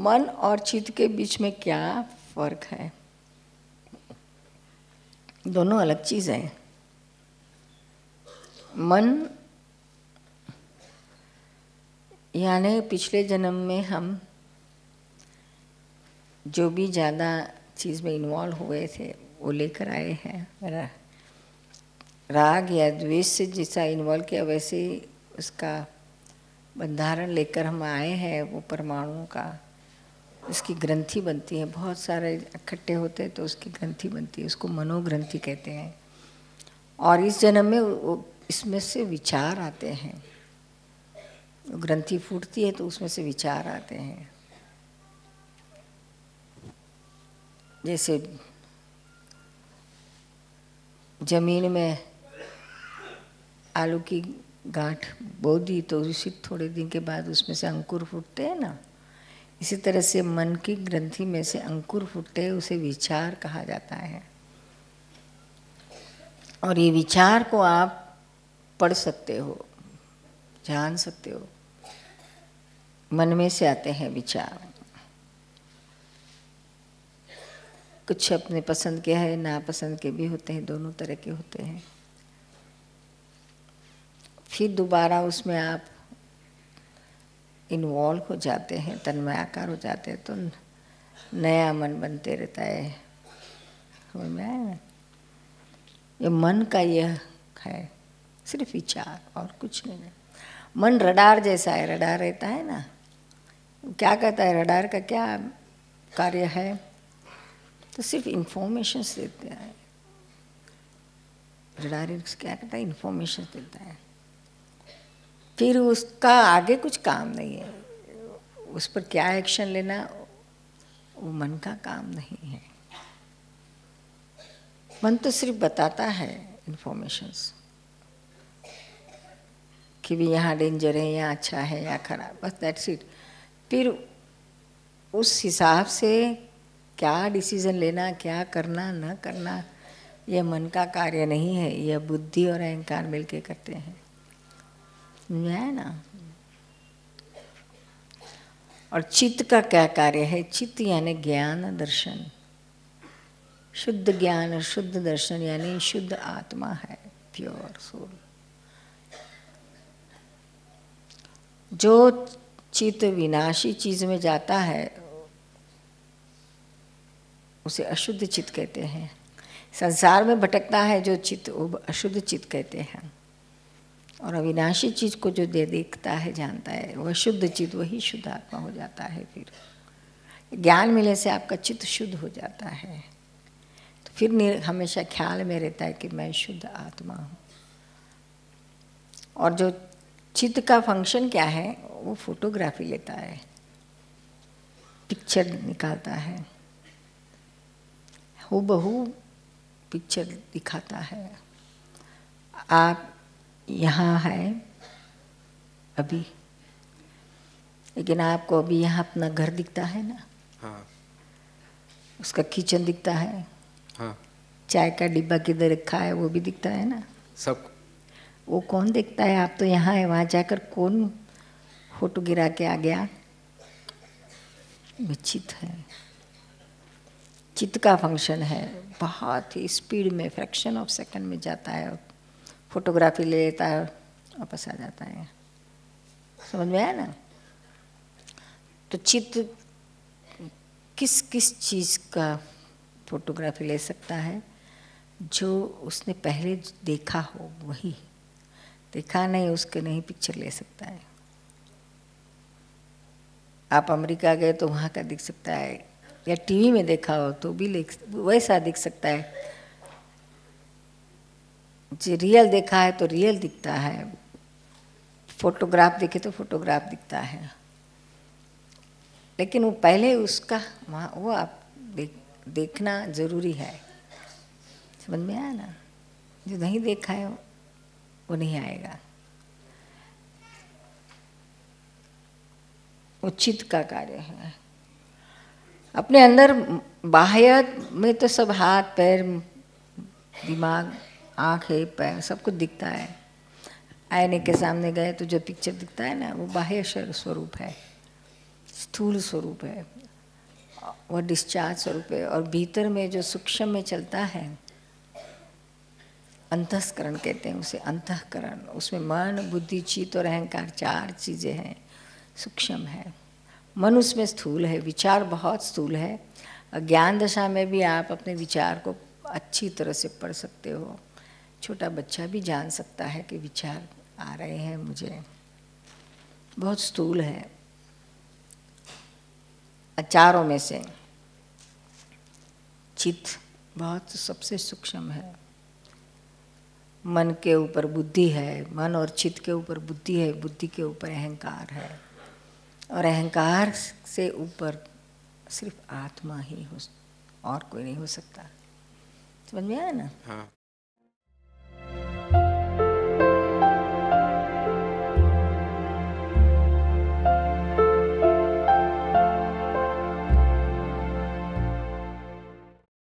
मन और चित्त के बीच में क्या फ़र्क है? दोनों अलग चीज़ है। मन, यानी पिछले जन्म में हम जो भी ज़्यादा चीज़ में इन्वॉल्व हुए थे, वो लेकर आए हैं। राग या द्वेष से जैसा इन्वॉल्व किया, वैसे उसका बंधारण लेकर हम आए हैं, वो परमाणुओं का उसकी ग्रंथि बनती है, बहुत सारे इकट्ठे होते हैं तो उसकी ग्रंथि बनती है, उसको मनोग्रंथि कहते हैं। और इस जन्म में इसमें से विचार आते हैं। ग्रंथि फूटती है तो उसमें से विचार आते हैं। जैसे ज़मीन में आलू की गांठ बो दी तो उसी थोड़े दिन के बाद उसमें से अंकुर फूटते हैं ना? इसी तरह से मन की ग्रंथि में से अंकुर फूटते उसे विचार कहा जाता है। और ये विचार को आप पढ़ सकते हो, जान सकते हो। मन में से आते हैं विचार। कुछ अपने पसंद के है, नापसंद के भी होते हैं, दोनों तरह के होते हैं। फिर दोबारा उसमें आप इन्वॉल्व हो जाते हैं, तन्मयाकार हो जाते हैं तो नया मन बनते रहता है। समझ में आया? ये मन का यह है, सिर्फ़ विचार और कुछ नहीं है। मन रडार जैसा है, रडार रहता है ना। क्या कहता है, रडार का क्या कार्य है? तो सिर्फ़ इंफॉर्मेशन देते हैं। रडार क्या कहता है? इंफॉर्मेशन देता है। फिर उसका आगे कुछ काम नहीं है। उस पर क्या एक्शन लेना, वो मन का काम नहीं है। मन तो सिर्फ़ बताता है इंफॉर्मेशंस कि भी यहाँ डेंजर है, यहाँ अच्छा है या खराब, बस दैट्स इट फिर उस हिसाब से क्या डिसीज़न लेना, क्या करना, न करना, यह मन का कार्य नहीं है, यह बुद्धि और अहंकार मिलके करते हैं। है ना और चित्त का क्या कार्य है? चित्त यानी ज्ञान दर्शन। शुद्ध ज्ञान और शुद्ध दर्शन यानी शुद्ध आत्मा है प्योर सोल जो चित्त विनाशी चीज़ में जाता है, उसे अशुद्ध चित्त कहते हैं। संसार में भटकता है जो चित्त, वो अशुद्ध चित्त कहते हैं। और अविनाशी चीज़ को जो दे देखता है, जानता है, वह शुद्ध चित्त वही शुद्ध आत्मा हो जाता है फिर। ज्ञान मिलने से आपका चित्त शुद्ध हो जाता है। तो फिर हमेशा ख्याल में रहता है कि मैं शुद्ध आत्मा हूँ। और जो चित्त का फ़ंक्शन क्या है, वो फोटोग्राफी लेता है। पिक्चर निकालता है। हो बहु पिक्चर दिखाता है। आप यहाँ है अभी। लेकिन आपको अभी यहाँ अपना घर दिखता है ना? हाँ। उसका किचन दिखता है। हाँ। चाय का डिब्बा किधर रखा है वो भी दिखता है ना? सब। वो कौन देखता है? आप तो यहाँ है वहाँ जाकर कौन फ़ोटो गिरा के आ गया? चित है। चित्त का फ़ंक्शन है। बहुत ही स्पीड में फ्रैक्शन ऑफ़ सेकंड में जाता है। फोटोग्राफी ले लेता है, वापस आ जाता है। समझ में आया ना? तो चित्त किस किस चीज़ का फोटोग्राफी ले सकता है? जो उसने पहले देखा हो, वही। देखा नहीं, उसके नहीं पिक्चर ले सकता है। आप अमेरिका गए तो वहाँ का दिख सकता है, या टीवी में देखा हो तो भी ले, वैसा दिख सकता है। जो रियल देखा है तो रियल दिखता है। फोटोग्राफ देखे तो फोटोग्राफ दिखता है। लेकिन वो पहले उसका, वहाँ वो आप देख देखना ज़रूरी है। समझ में आया ना? जो नहीं देखा है, वो नहीं आएगा। उचित का कार्य है। अपने अंदर बाह्य में तो सब हाथ, पैर, दिमाग आँख है, पैर, सब कुछ दिखता है। आईने के सामने गए तो जो पिक्चर दिखता है ना, वो बाह्य स्वरूप है। स्थूल स्वरूप है। वह डिस्चार्ज स्वरूप है और भीतर में जो सूक्ष्म में चलता है अंतस्करण कहते हैं उसे, अंतकरण। उसमें मन, बुद्धि, चित्त और अहंकार चार चीज़ें हैं। सूक्ष्म है। मन उसमें स्थूल है, विचार बहुत स्थूल है। ज्ञान दशा में भी आप अपने विचार को अच्छी तरह से पढ़ सकते हो। छोटा बच्चा भी जान सकता है कि विचार आ रहे हैं, मुझे बहुत स्थूल है। अचारों में से चित्त बहुत सबसे सूक्ष्म है। मन के ऊपर बुद्धि है, मन और चित्त के ऊपर बुद्धि है, बुद्धि के ऊपर अहंकार है। और अहंकार से ऊपर सिर्फ़ आत्मा ही हो, और कोई नहीं हो सकता। समझ में आया ना? हाँ।